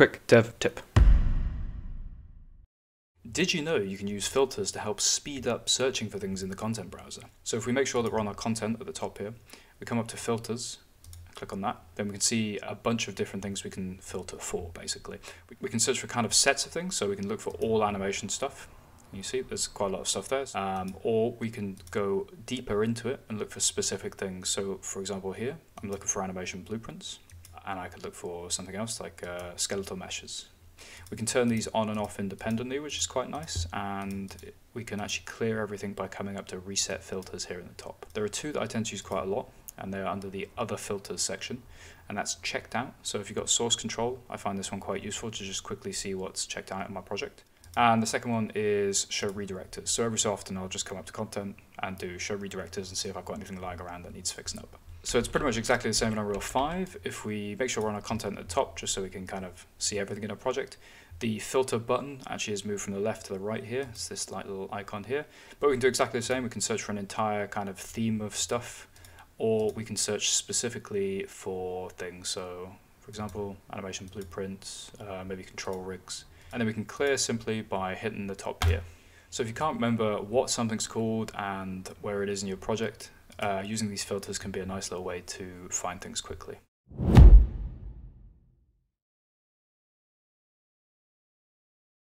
Quick dev tip. Did you know you can use filters to help speed up searching for things in the content browser? So if we make sure that we're on our content at the top here, we come up to filters, click on that, then we can see a bunch of different things we can filter for basically. We can search for kind of sets of things, so we can look for all animation stuff. You see there's quite a lot of stuff there. Um, or we can go deeper into it and look for specific things. So for example here, I'm looking for animation blueprints and I could look for something else like uh, skeletal meshes. We can turn these on and off independently, which is quite nice, and we can actually clear everything by coming up to reset filters here in the top. There are two that I tend to use quite a lot, and they're under the other filters section, and that's checked out. So if you've got source control, I find this one quite useful to just quickly see what's checked out in my project. And the second one is show redirectors. So every so often I'll just come up to content and do show redirectors and see if I've got anything lying around that needs fixing up. So it's pretty much exactly the same in Unreal 5. If we make sure we're on our content at the top, just so we can kind of see everything in our project, the filter button actually has moved from the left to the right here. It's this little icon here. But we can do exactly the same. We can search for an entire kind of theme of stuff, or we can search specifically for things. So, for example, animation blueprints, uh, maybe control rigs. And then we can clear simply by hitting the top here. So if you can't remember what something's called and where it is in your project, uh, using these filters can be a nice little way to find things quickly.